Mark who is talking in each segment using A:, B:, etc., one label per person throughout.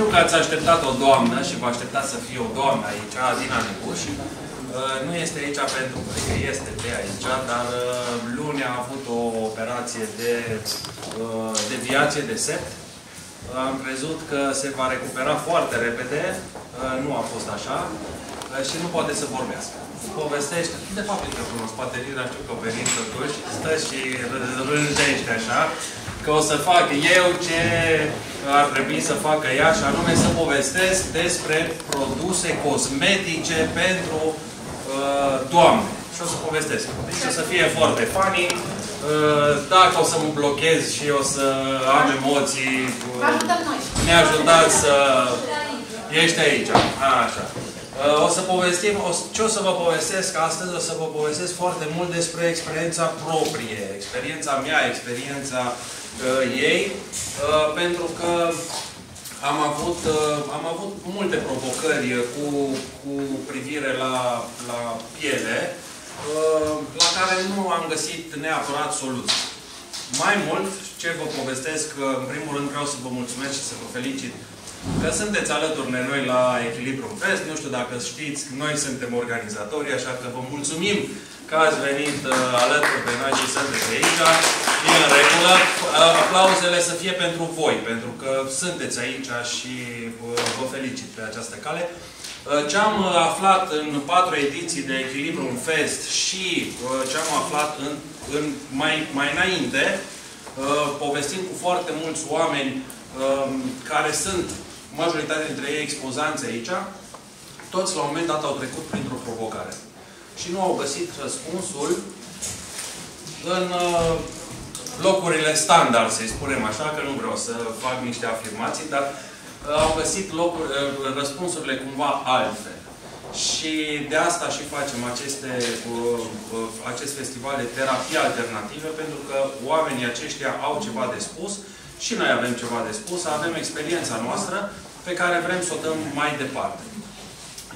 A: Știu că ați așteptat o doamnă și vă așteptați să fie o doamnă aici, Adina Neguș. Uh, nu este aici pentru că este pe aici, dar uh, luni a avut o operație de uh, deviație de sept. Am crezut că se va recupera foarte repede, nu a fost așa. Și nu poate să vorbească. Povestește, de fapt e frumos, poate nici știu că venim totuși, stă și rânjește așa, că o să fac eu ce ar trebui să facă ea, și anume să povestesc despre produse cosmetice pentru uh, doamne. Și o să povestesc. Deci o să fie foarte funny. Uh, dacă o să mă blochez și o să am emoții,
B: uh,
A: ne ajutați să... Ești aici. A, așa. Uh, o să povestim, o, ce o să vă povestesc astăzi, o să vă povestesc foarte mult despre experiența proprie, experiența mea, experiența uh, ei, uh, pentru că am avut, uh, am avut multe provocări cu, cu privire la, la piele, uh, la care nu am găsit neapărat soluții. Mai mult, ce vă povestesc, în primul rând vreau să vă mulțumesc și să vă felicit că sunteți alături de noi la Echilibru Fest. Nu știu dacă știți, noi suntem organizatori, așa că vă mulțumim că ați venit uh, alături de noi și sunteți aici. E în regulă. Uh, aplauzele să fie pentru voi, pentru că sunteți aici și uh, vă felicit pe această cale. Uh, ce am uh, aflat în patru ediții de Echilibru în Fest și uh, ce am aflat în, în mai, mai înainte, povestim cu foarte mulți oameni um, care sunt majoritatea dintre ei expozanți aici, toți la un moment dat au trecut printr-o provocare. Și nu au găsit răspunsul în uh, locurile standard, să-i spunem așa, că nu vreau să fac niște afirmații, dar uh, au găsit locuri, uh, răspunsurile cumva altfel. Și de asta și facem aceste, acest festival de terapie alternative, pentru că oamenii aceștia au ceva de spus și noi avem ceva de spus, avem experiența noastră pe care vrem să o dăm mai departe.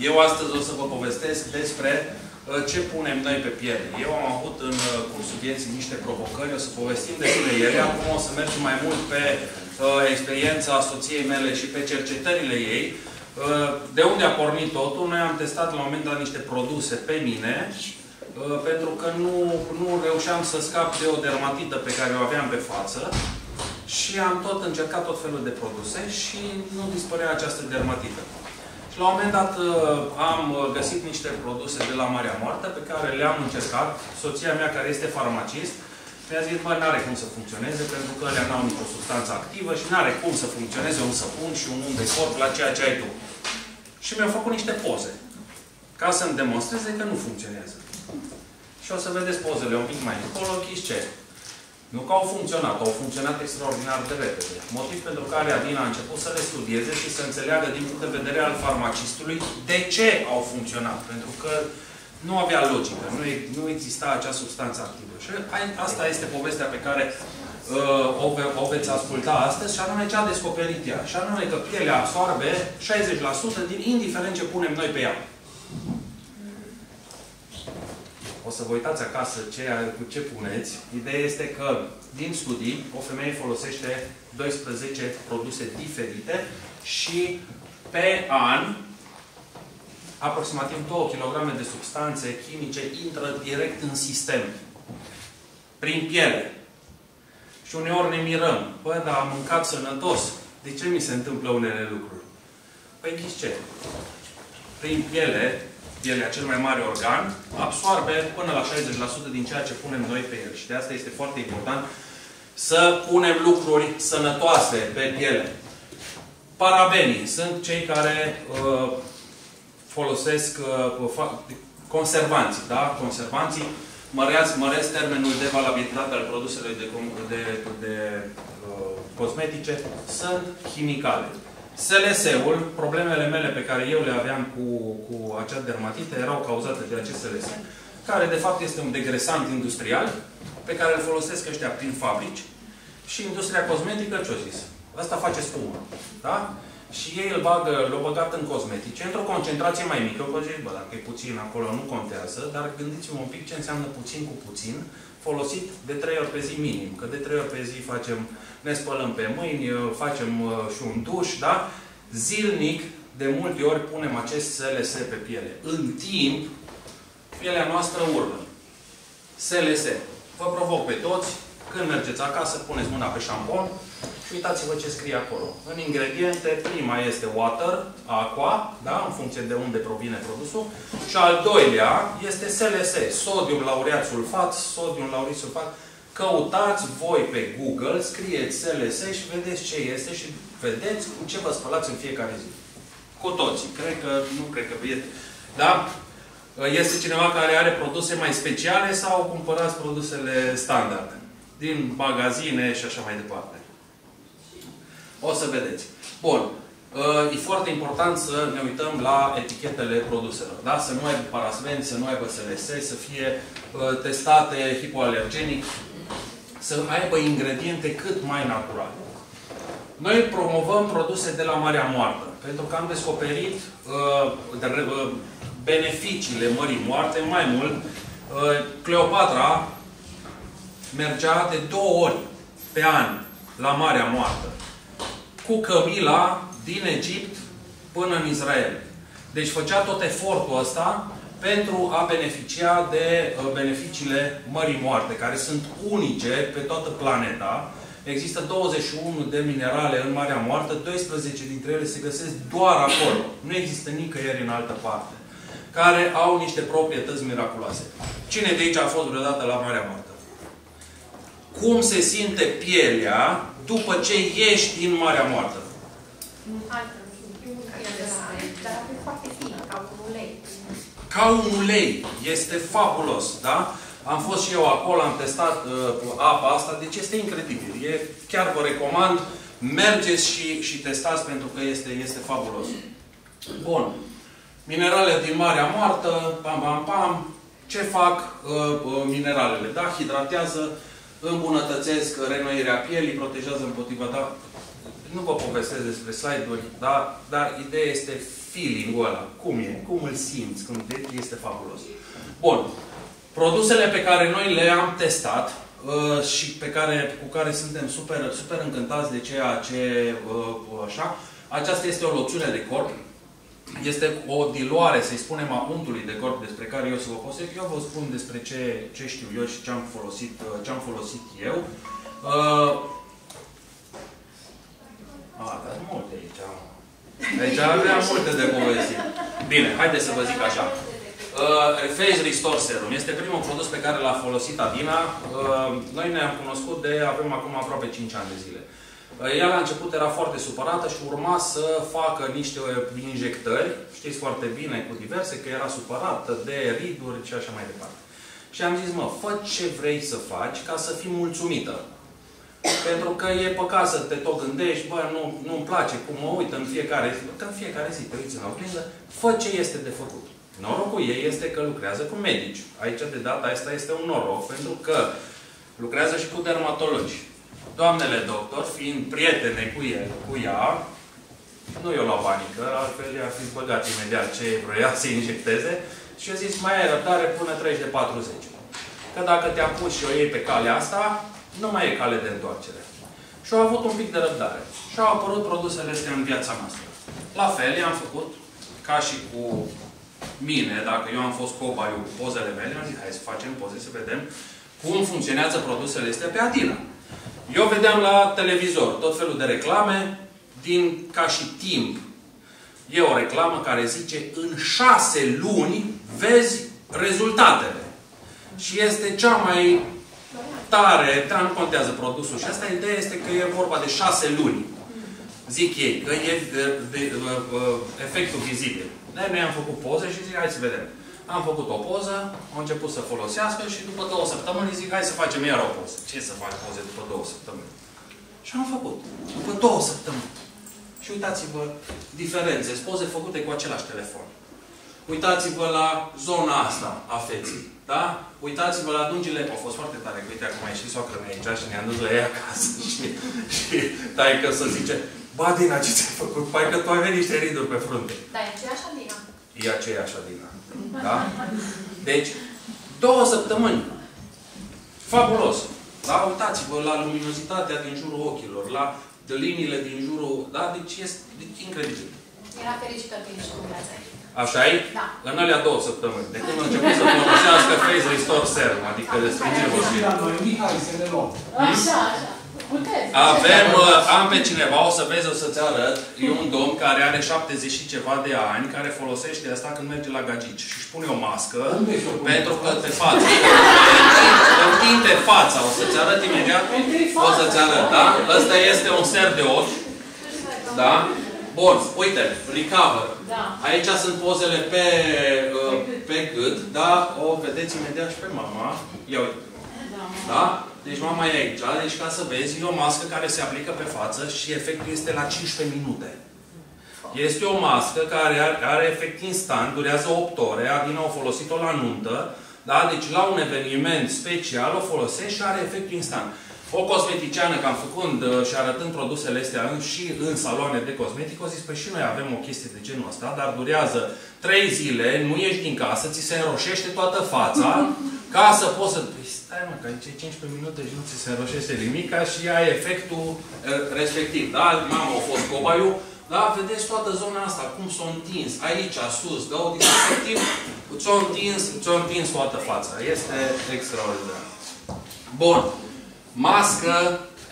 A: Eu astăzi o să vă povestesc despre uh, ce punem noi pe piele. Eu am avut în uh, cursul vieții niște provocări, o să povestim despre ele. Acum o să mergem mai mult pe uh, experiența soției mele și pe cercetările ei. Uh, de unde a pornit totul? Noi am testat la un moment dat niște produse pe mine, uh, pentru că nu, nu reușeam să scap de o dermatită pe care o aveam pe față. Și am tot încercat tot felul de produse și nu dispărea această dermatită. Și la un moment dat uh, am găsit niște produse de la Marea Moartă pe care le-am încercat. Soția mea, care este farmacist, mi-a zis, bă, n-are cum să funcționeze pentru că ele n-au nicio substanță activă și n-are cum să funcționeze un săpun și un un de corp la ceea ce ai tu. Și mi-au făcut niște poze ca să-mi demonstreze că nu funcționează. Și o să vedeți pozele un pic mai încolo, ce? Nu că au funcționat, au funcționat extraordinar de repede. Motiv pentru care Adina a început să le studieze și să înțeleagă din punct de vedere al farmacistului de ce au funcționat. Pentru că nu avea logică, nu, nu exista acea substanță activă. Și asta este povestea pe care uh, o, ve o veți asculta astăzi și anume ce a descoperit ea. Și anume că pielea absorbe 60% din indiferent ce punem noi pe ea. O să vă uitați acasă ce, cu ce puneți. Ideea este că, din studii, o femeie folosește 12 produse diferite și pe an, aproximativ 2 kg de substanțe chimice intră direct în sistem. Prin piele. Și uneori ne mirăm. Bă, dar am mâncat sănătos. De ce mi se întâmplă unele lucruri? Păi ce? Prin piele pielea, cel mai mare organ, absorbe până la 60% din ceea ce punem noi pe el. Și de asta este foarte important să punem lucruri sănătoase pe piele. Parabenii sunt cei care uh, folosesc uh, conservanții. Da? Conservanții mărează, măresc termenul de valabilitate al produselor de, de, de uh, cosmetice, sunt chimicale. SLS-ul, problemele mele pe care eu le aveam cu, cu acea dermatită erau cauzate de acest SLS, care de fapt este un degresant industrial pe care îl folosesc ăștia prin fabrici și industria cosmetică ce-o zis? Asta face spumă. Da? Și ei îl bagă, l-au băgat în cosmetice, într-o concentrație mai mică, vă zic, bă, dacă e puțin acolo, nu contează, dar gândiți-vă un pic ce înseamnă puțin cu puțin, folosit de trei ori pe zi minim. Că de trei ori pe zi facem, ne spălăm pe mâini, facem uh, și un duș, da? Zilnic, de multe ori, punem acest SLS pe piele. În timp, pielea noastră urlă. SLS. Vă provoc pe toți, când mergeți acasă, puneți mâna pe șampon și uitați-vă ce scrie acolo. În ingrediente, prima este water, aqua, da? în funcție de unde provine produsul. Și al doilea este SLS, sodium laureat sulfat, sodium laurit sulfat. Căutați voi pe Google, scrieți SLS și vedeți ce este și vedeți cu ce vă spălați în fiecare zi. Cu toții. Cred că, nu cred că e... Da? Este cineva care are produse mai speciale sau cumpărați produsele standard? Din magazine și așa mai departe. O să vedeți. Bun. E foarte important să ne uităm la etichetele produselor. Da? Să nu aibă parasmenți, să nu aibă SLS, să fie testate hipoalergenic, să aibă ingrediente cât mai naturale. Noi promovăm produse de la Marea Moartă, pentru că am descoperit uh, beneficiile Mării Moarte mai mult. Uh, Cleopatra mergea de două ori pe an la Marea Moartă cu cămila din Egipt până în Israel. Deci făcea tot efortul ăsta pentru a beneficia de uh, beneficiile Mării Moarte, care sunt unice pe toată planeta. Există 21 de minerale în Marea Moartă, 12 dintre ele se găsesc doar acolo. Nu există nicăieri în altă parte. Care au niște proprietăți miraculoase. Cine de aici a fost vreodată la Marea Moartă? Cum se simte pielea după ce ieși din Marea Moartă? Ca un ulei. Este fabulos, da? Am fost și eu acolo, am testat uh, apa asta, deci este incredibil. E, chiar vă recomand, mergeți și, și testați pentru că este, este fabulos. Bun. Minerale din Marea Moartă, pam, pam, pam. Ce fac uh, uh, mineralele? Da? Hidratează, îmbunătățesc renoirea pielii, protejează împotriva, da? Nu vă povestesc despre slide-uri, da? dar ideea este feeling-ul ăla. Cum e? Cum îl simți? Când vezi, este fabulos. Bun. Produsele pe care noi le-am testat uh, și pe care, cu care suntem super, super încântați de ceea ce uh, așa, aceasta este o loțiune de corp. Este o diluare, să-i spunem, a untului de corp despre care eu să vă postez. Eu vă spun despre ce, ce știu eu și ce am folosit, uh, ce am folosit eu. Uh, a, dar multe aici. Deci avea multe de povestit. Bine, haideți să vă zic așa. Uh, Face Restore Serum este primul produs pe care l-a folosit Adina. Uh, noi ne-am cunoscut de, avem acum aproape 5 ani de zile. Uh, ea la început era foarte supărată și urma să facă niște injectări, știți foarte bine, cu diverse, că era supărată de riduri și așa mai departe. Și am zis, mă, fă ce vrei să faci ca să fii mulțumită. Pentru că e păcat să te tot gândești, bă, nu, nu-mi place cum mă uit în fiecare zi. Că în fiecare zi te uiți în oglindă, fă ce este de făcut. Norocul ei este că lucrează cu medici. Aici, de data asta, este un noroc, pentru că lucrează și cu dermatologi. Doamnele doctor, fiind prietene cu el, cu ea, nu eu la panică, altfel i-ar fi băgat imediat ce vrea să injecteze, și eu zis, mai ai răbdare până treci de 40. Că dacă te-am pus și o iei pe calea asta, nu mai e cale de întoarcere. Și au avut un pic de răbdare. Și au apărut produsele astea în viața noastră. La fel, i-am făcut, ca și cu mine, dacă eu am fost cobaiul cu pozele mele, am zis, hai să facem poze să vedem cum funcționează produsele astea pe Adina. Eu vedeam la televizor tot felul de reclame, din ca și timp. E o reclamă care zice, în șase luni vezi rezultatele. Și este cea mai tare, dar nu contează produsul. Și asta ideea este că e vorba de șase luni. Zic ei, că e de, de, de, de, efectul vizibil. Noi am făcut poze și zic, hai să vedem. Am făcut o poză, am început să folosească și după două săptămâni zic, hai să facem iar o poză. Ce să faci poze după două săptămâni? Și am făcut. După două săptămâni. Și uitați-vă diferențe. Poze făcute cu același telefon. Uitați-vă la zona asta a feții. Da? Uitați-vă la dungile. Au fost foarte tare. Uite, acum a ieșit soacră mea aici și ne-am dus la ea acasă. și, și tai că să zice, Ba, Dina, ce ți-ai făcut? Pai că tu ai venit niște riduri pe frunte.
B: Da, e aceeași Adina.
A: E aceeași Adina. Da? Deci, două săptămâni. Fabulos. Da? Uitați-vă la luminozitatea din jurul ochilor, la de liniile din jurul, da? Deci este deci, incredibil.
B: Era fericită că ești cu viața
A: Așa e?
B: Da.
A: În alea două săptămâni. De când a început să folosească Face Restore Serum, adică despre ce vorbim.
C: la noi, Mihai, să ne luăm.
B: Așa, așa. Puteți.
A: Avem, uh, am pe cineva, o să vezi, o să-ți arăt, e un domn care are 70 și ceva de ani, care folosește asta când merge la gagici și își pune o mască,
C: Unde și-o pune?
A: pentru că pe față. Întinde fața, o să-ți arăt imediat, o să-ți arăt, da? Ăsta este un ser de ochi, da? Bun, uite, recover.
B: Da.
A: Aici sunt pozele pe, uh, pe gât, da? O vedeți imediat și pe mama. Ia uite. Da? Deci mama e aici. Deci ca să vezi, e o mască care se aplică pe față și efectul este la 15 minute. Este o mască care are, are efect instant, durează 8 ore, Adina a folosit-o la nuntă, da? Deci la un eveniment special o folosești și are efect instant. O cosmeticiană, cam făcând uh, și arătând produsele astea în, și în saloane de cosmetic, o zis, păi și noi avem o chestie de genul ăsta, dar durează 3 zile, nu ieși din casă, ți se înroșește toată fața, ca să poți să... Păi stai mă, că aici e 15 minute și nu ți se înroșește nimica și ai efectul uh, respectiv. Da? Mama a fost cobaiul, da? Vedeți toată zona asta, cum s-a întins, aici, sus, da? Efectiv, ți-o întins, ți-o întins toată fața. Este extraordinar. Bun. Mască,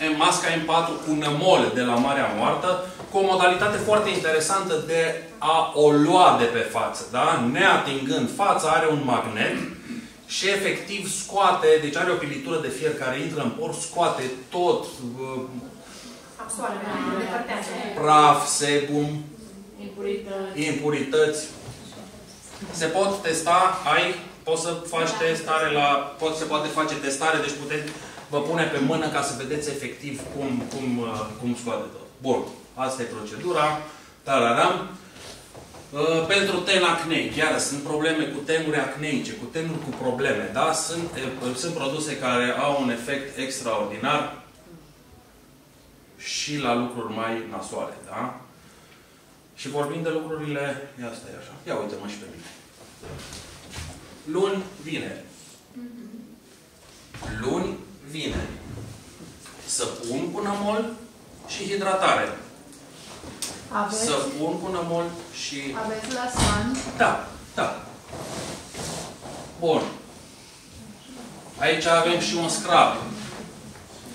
A: em, masca M4 cu nămol de la Marea Moartă, cu o modalitate foarte interesantă de a o lua de pe față. Da? Neatingând fața, are un magnet și efectiv scoate, deci are o pilitură de fier care intră în por, scoate tot, uh,
B: Absoarbe, depărtează.
A: praf, sebum,
B: Impurități.
A: impurități. Se pot testa, ai, poți să faci testare la, pot, se poate face testare, deci puteți, vă pune pe mână ca să vedeți efectiv cum, cum, uh, cum scoate tot. Bun, asta e procedura. Tararam. Uh, Pentru ten acneic, iară, sunt probleme cu tenuri acneice, cu tenuri cu probleme, da? Sunt, uh, sunt produse care au un efect extraordinar și la lucruri mai nasoale, da? Și vorbim de lucrurile... Ia stai așa. Ia uite-mă și pe mine. Luni, vineri. Luni, vineri. Săpun cu nămol și hidratare.
D: Aveți,
A: Săpun cu nămol și...
D: aveți la San
A: Da, da. Bun. Aici avem și un scrap.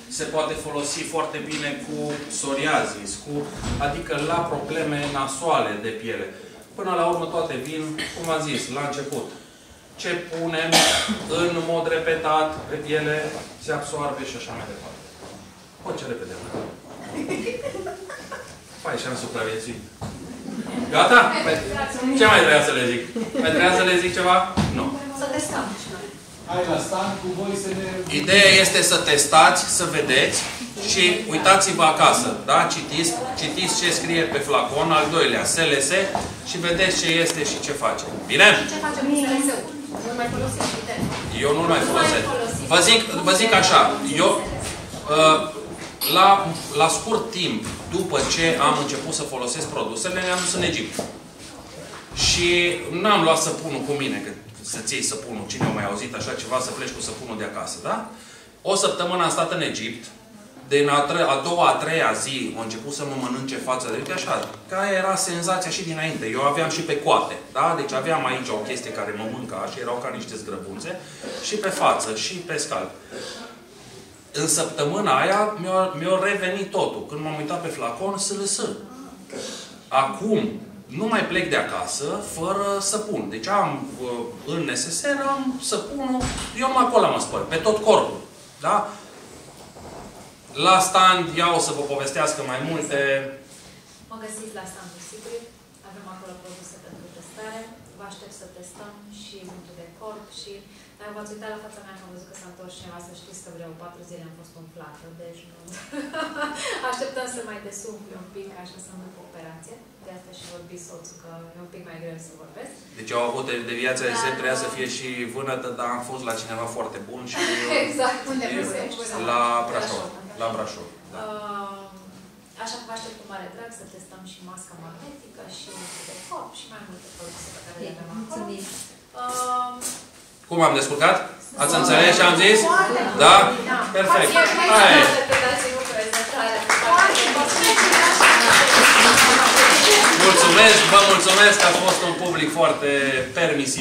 A: Se poate folosi foarte bine cu psoriazis, cu, adică la probleme nasoale de piele. Până la urmă toate vin, cum am zis, la început. Ce punem în mod repetat pe piele, se absoarbe și așa mai departe. Poți ce repede. Fai și am supraviețuit. Gata? Mai- Ce mai trebuia să le zic? Mai trebuia să le zic ceva? Nu.
B: Să testăm și noi.
C: Hai la stand cu voi să ne...
A: Ideea este să testați, să vedeți și uitați-vă acasă, da? Citiți, citiți ce scrie pe flacon, al doilea, SLS și vedeți ce este și ce face. Bine?
B: Ce facem cu SLS-ul? Nu mai folosim, uite.
A: Eu nu-l mai
B: Nu mai
A: folosesc.
B: folosim.
A: Vă zic, vă zic așa, eu uh, la, la scurt timp, după ce am început să folosesc produsele, ne-am dus în Egipt. Și n-am luat săpunul cu mine, că să-ți iei săpunul, cine a mai auzit așa ceva, să pleci cu săpunul de acasă, da? O săptămână am stat în Egipt, din a, tre- a doua, a treia zi, a început să mă mănânce fața de așa, ca era senzația și dinainte. Eu aveam și pe coate, da? Deci aveam aici o chestie care mă mânca și erau ca niște zgrăbunțe, și pe față, și pe scalp. În săptămâna aia mi-a, mi-a revenit totul. Când m-am uitat pe flacon, să lăsă. Acum, nu mai plec de acasă fără săpun. Deci am uh, în neseser, am săpunul, eu numai acolo mă spăl, pe tot corpul. Da? La stand, ea o să vă povestească mai multe.
B: Mă găsiți la standul Sigrid. Avem acolo produse pentru testare. Vă aștept să testăm și untul de corp și dacă v-ați uitat la fața mea că am văzut că s-a întors cineva, să știți că vreo patru zile am fost umflată, deci nu. Așteptăm să mai desumfle un pic, așa să mă duc operație. De asta și vorbi soțul, că e un pic mai greu să vorbesc.
A: Deci au avut de, de viața de semn, trebuia să fie și vânătă, dar am fost la cineva foarte bun și
B: Exact. Unde
A: e-
B: găsești?
A: la Brașov. La Brașov. Da.
B: Uh, Așa că vă aștept cu mare drag să testăm și masca magnetică și untul de corp și mai multe produse pe care le avem acolo.
D: Mulțumim.
B: Uh,
A: cum am descurcat? Ați înțeles ce am zis? Da? Perfect.
B: Aia e.
A: Mulțumesc, vă mulțumesc, a fost un public foarte permisiv.